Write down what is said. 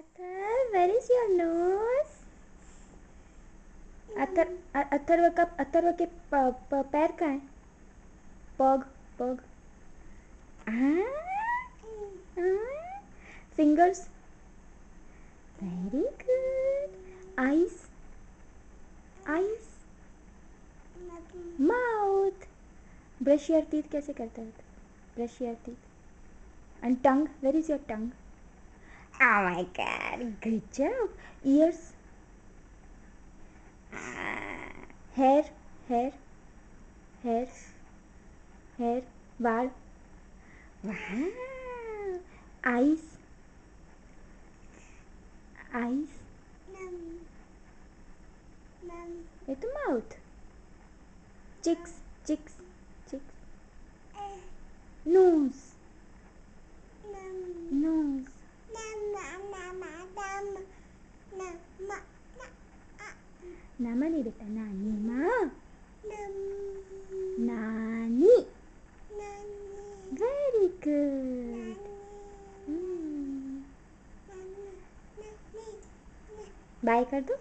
Athar where is your nose Athar Atharva का अथर्व के पैर कहाँ है? पग पग fingers very good eyes eyes mouth brush your teeth कैसे करते हैं? Brush your teeth and tongue where is your tongue Oh my god, good job. Ears, uh, hair, hair, hair, hair, ball. Wow. Eyes, eyes. Mom. Mom. It's mouth. Cheeks, cheeks, cheeks. Nose. Nose. नामा नहीं बेटा नानी माँ नानी very good bye कर दो